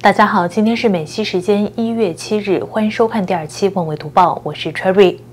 大家好，今天是美西时间一月七日，欢迎收看第二期《问为读报》，我是 Cherry。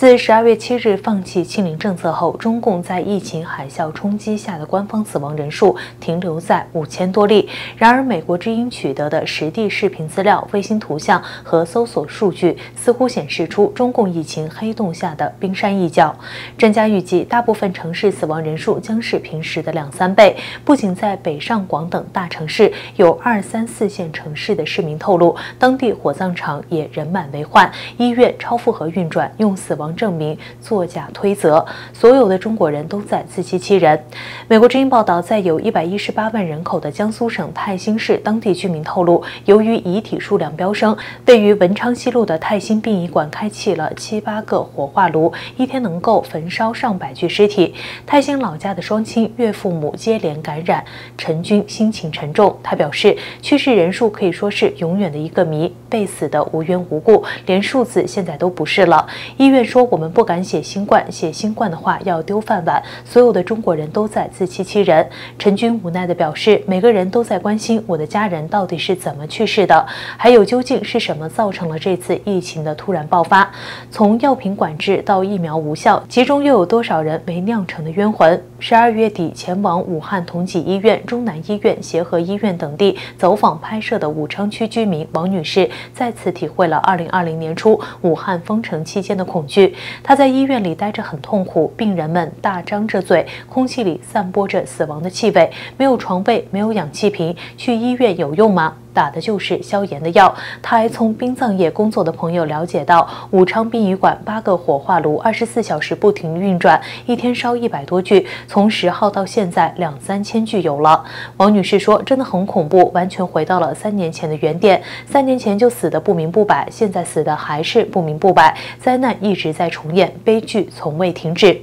自十二月七日放弃清零政策后，中共在疫情海啸冲击下的官方死亡人数停留在五千多例。然而，美国之音取得的实地视频资料、卫星图像和搜索数据似乎显示出中共疫情黑洞下的冰山一角。专家预计，大部分城市死亡人数将是平时的两三倍。不仅在北上广等大城市，有二三四线城市的市民透露，当地火葬场也人满为患，医院超负荷运转，用死亡。证明作假推责，所有的中国人都在自欺欺人。美国之音报道，在有一百一十八万人口的江苏省泰兴市，当地居民透露，由于遗体数量飙升，位于文昌西路的泰兴殡仪馆开启了七八个火化炉，一天能够焚烧上百具尸体。泰兴老家的双亲、岳父母接连感染，陈军心情沉重。他表示，去世人数可以说是永远的一个谜，被死的无缘无故，连数字现在都不是了。医院说。我们不敢写新冠，写新冠的话要丢饭碗。所有的中国人都在自欺欺人。陈军无奈地表示，每个人都在关心我的家人到底是怎么去世的，还有究竟是什么造成了这次疫情的突然爆发。从药品管制到疫苗无效，其中又有多少人为酿成的冤魂？十二月底前往武汉同济医院、中南医院、协和医院等地走访拍摄的武昌区居民王女士，再次体会了二零二零年初武汉封城期间的恐惧。他在医院里待着很痛苦，病人们大张着嘴，空气里散播着死亡的气味，没有床位，没有氧气瓶，去医院有用吗？打的就是消炎的药。他还从殡葬业工作的朋友了解到，武昌殡仪馆八个火化炉，二十四小时不停运转，一天烧一百多具，从十号到现在两三千具有了。王女士说：“真的很恐怖，完全回到了三年前的原点。三年前就死的不明不白，现在死的还是不明不白，灾难一直在重演，悲剧从未停止。”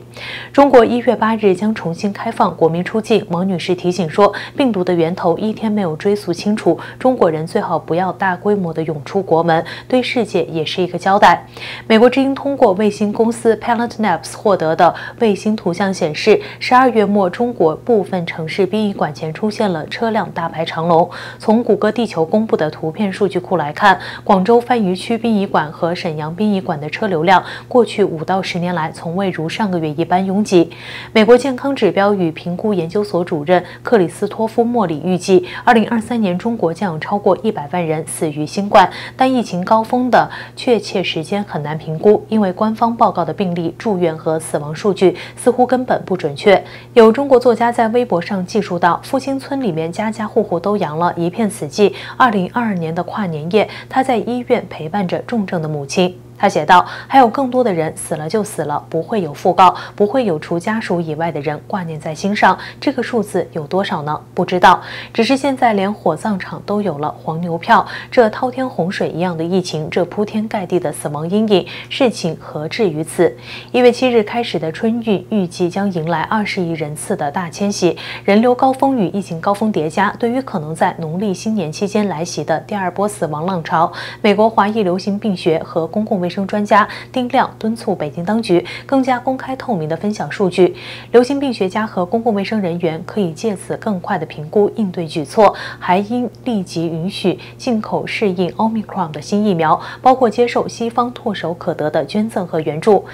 中国一月八日将重新开放国民出境。王女士提醒说：“病毒的源头一天没有追溯清楚，中国人最好不要大规模的涌出国门，对世界也是一个交代。”美国之音通过卫星公司 Planet Naps 获得的卫星图像显示，十二月末中国部分城市殡仪馆前出现了车辆大排长龙。从谷歌地球公布的图片数据库来看，广州番禺区殡仪馆和沈阳殡仪馆的车流量，过去五到十年来从未如上个月一。般拥挤。美国健康指标与评估研究所主任克里斯托夫·莫里预计，二零二三年中国将有超过一百万人死于新冠，但疫情高峰的确切时间很难评估，因为官方报告的病例、住院和死亡数据似乎根本不准确。有中国作家在微博上记述到：“复兴村里面家家户户都阳了，一片死寂。二零二二年的跨年夜，他在医院陪伴着重症的母亲。”他写道：“还有更多的人死了就死了，不会有讣告，不会有除家属以外的人挂念在心上。这个数字有多少呢？不知道。只是现在连火葬场都有了黄牛票。这滔天洪水一样的疫情，这铺天盖地的死亡阴影，事情何至于此？一月七日开始的春运预计将迎来二十亿人次的大迁徙，人流高峰与疫情高峰叠加，对于可能在农历新年期间来袭的第二波死亡浪潮，美国华裔流行病学和公共卫卫生专家丁亮敦促北京当局更加公开透明地分享数据，流行病学家和公共卫生人员可以借此更快地评估应对举措，还应立即允许进口适应 Omicron 的新疫苗，包括接受西方唾手可得的捐赠和援助。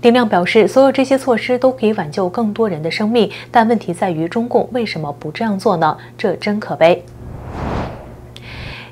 丁亮表示，所有这些措施都可以挽救更多人的生命，但问题在于中共为什么不这样做呢？这真可悲。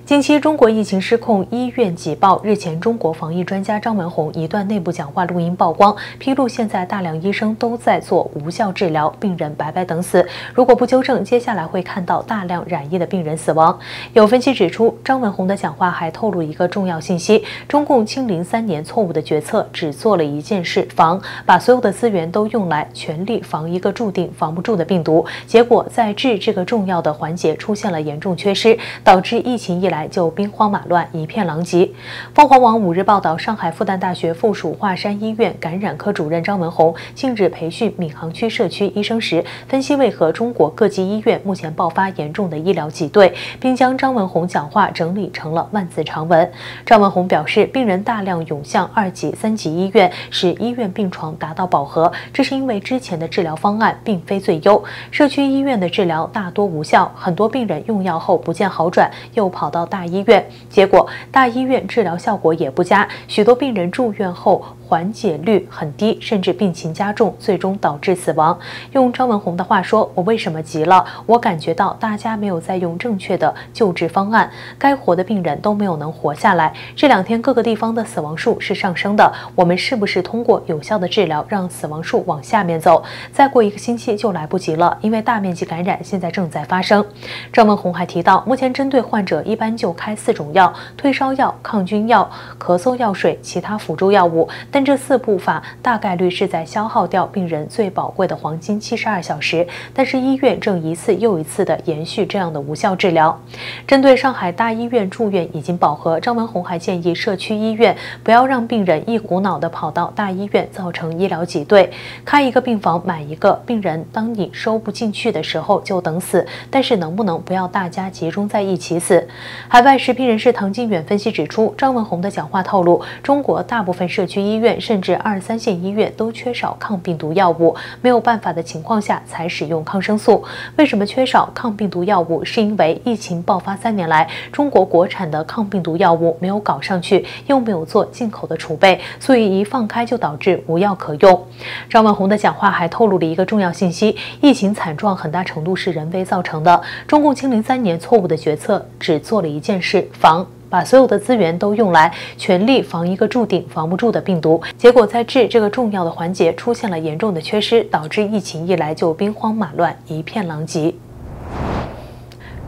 近期中国疫情失控，医院挤爆。日前，中国防疫专家张文宏一段内部讲话录音曝光，披露现在大量医生都在做无效治疗，病人白白等死。如果不纠正，接下来会看到大量染疫的病人死亡。有分析指出，张文宏的讲话还透露一个重要信息：中共清零三年错误的决策，只做了一件事——防，把所有的资源都用来全力防一个注定防不住的病毒。结果在治这个重要的环节出现了严重缺失，导致疫情一来。来就兵荒马乱，一片狼藉。凤凰网五日报道，上海复旦大学附属华山医院感染科主任张文宏近日培训闵行区社区医生时，分析为何中国各级医院目前爆发严重的医疗挤兑，并将张文宏讲话整理成了万字长文。张文宏表示，病人大量涌向二级、三级医院，使医院病床达到饱和，这是因为之前的治疗方案并非最优，社区医院的治疗大多无效，很多病人用药后不见好转，又跑到大医院，结果大医院治疗效果也不佳，许多病人住院后。缓解率很低，甚至病情加重，最终导致死亡。用张文红的话说：“我为什么急了？我感觉到大家没有在用正确的救治方案，该活的病人都没有能活下来。这两天各个地方的死亡数是上升的，我们是不是通过有效的治疗让死亡数往下面走？再过一个星期就来不及了，因为大面积感染现在正在发生。”张文红还提到，目前针对患者一般就开四种药：退烧药、抗菌药、咳嗽药水、其他辅助药物。但这四步法大概率是在消耗掉病人最宝贵的黄金七十二小时，但是医院正一次又一次地延续这样的无效治疗。针对上海大医院住院已经饱和，张文宏还建议社区医院不要让病人一股脑地跑到大医院，造成医疗挤兑。开一个病房买一个病人，当你收不进去的时候就等死。但是能不能不要大家集中在一起死？海外时评人士唐金远分析指出，张文宏的讲话透露，中国大部分社区医院。甚至二三线医院都缺少抗病毒药物，没有办法的情况下才使用抗生素。为什么缺少抗病毒药物？是因为疫情爆发三年来，中国国产的抗病毒药物没有搞上去，又没有做进口的储备，所以一放开就导致无药可用。张文宏的讲话还透露了一个重要信息：疫情惨状很大程度是人为造成的。中共清零三年错误的决策，只做了一件事：防。把所有的资源都用来全力防一个注定防不住的病毒，结果在治这个重要的环节出现了严重的缺失，导致疫情一来就兵荒马乱，一片狼藉。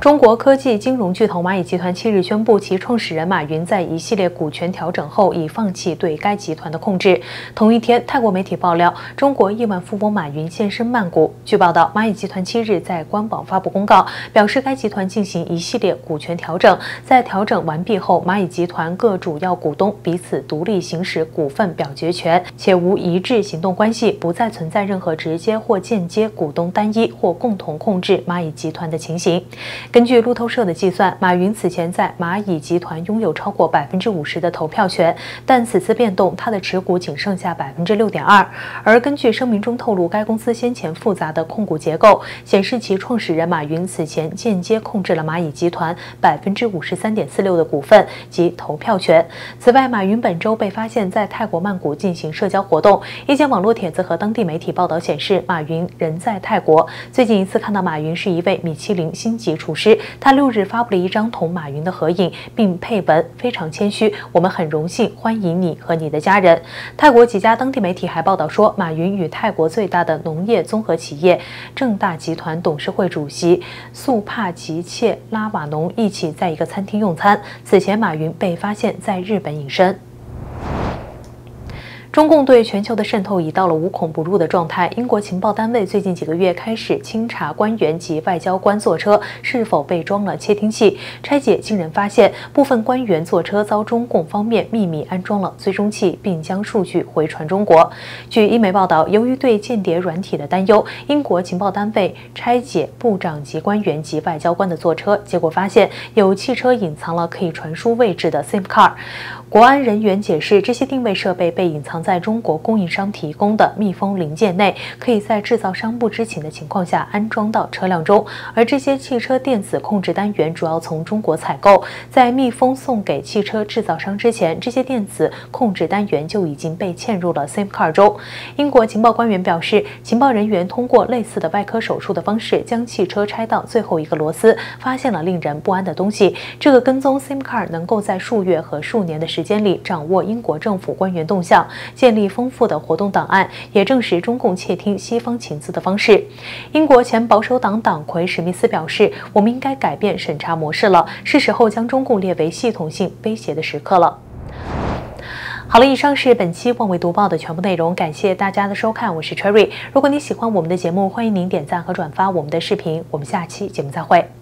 中国科技金融巨头蚂蚁集团七日宣布，其创始人马云在一系列股权调整后已放弃对该集团的控制。同一天，泰国媒体爆料，中国亿万富翁马云现身曼谷。据报道，蚂蚁集团七日在官网发布公告，表示该集团进行一系列股权调整，在调整完毕后，蚂蚁集团各主要股东彼此独立行使股份表决权，且无一致行动关系，不再存在任何直接或间接股东单一或共同控制蚂蚁集团的情形。根据路透社的计算，马云此前在蚂蚁集团拥有超过百分之五十的投票权，但此次变动，他的持股仅剩下百分之六点二。而根据声明中透露，该公司先前复杂的控股结构显示，其创始人马云此前间接控制了蚂蚁集团百分之五十三点四六的股份及投票权。此外，马云本周被发现在泰国曼谷进行社交活动。一些网络帖子和当地媒体报道显示，马云人在泰国。最近一次看到马云是一位米其林星级厨师。时，他六日发布了一张同马云的合影，并配文非常谦虚：“我们很荣幸欢迎你和你的家人。”泰国几家当地媒体还报道说，马云与泰国最大的农业综合企业正大集团董事会主席素帕吉切拉瓦农一起在一个餐厅用餐。此前，马云被发现在日本隐身。中共对全球的渗透已到了无孔不入的状态。英国情报单位最近几个月开始清查官员及外交官坐车是否被装了窃听器，拆解竟然发现部分官员坐车遭中共方面秘密安装了追踪器，并将数据回传中国。据英媒报道，由于对间谍软体的担忧，英国情报单位拆解部长级官员及外交官的坐车，结果发现有汽车隐藏了可以传输位置的 SIM 卡。国安人员解释，这些定位设备被隐藏在中国供应商提供的密封零件内，可以在制造商不知情的情况下安装到车辆中。而这些汽车电子控制单元主要从中国采购，在密封送给汽车制造商之前，这些电子控制单元就已经被嵌入了 SIM 卡中。英国情报官员表示，情报人员通过类似的外科手术的方式将汽车拆到最后一个螺丝，发现了令人不安的东西。这个跟踪 SIM 卡能够在数月和数年的。时间里掌握英国政府官员动向，建立丰富的活动档案，也证实中共窃听西方情资的方式。英国前保守党党魁史密斯表示：“我们应该改变审查模式了，是时候将中共列为系统性威胁的时刻了。”好了，以上是本期望维读报的全部内容，感谢大家的收看，我是 Cherry。如果你喜欢我们的节目，欢迎您点赞和转发我们的视频，我们下期节目再会。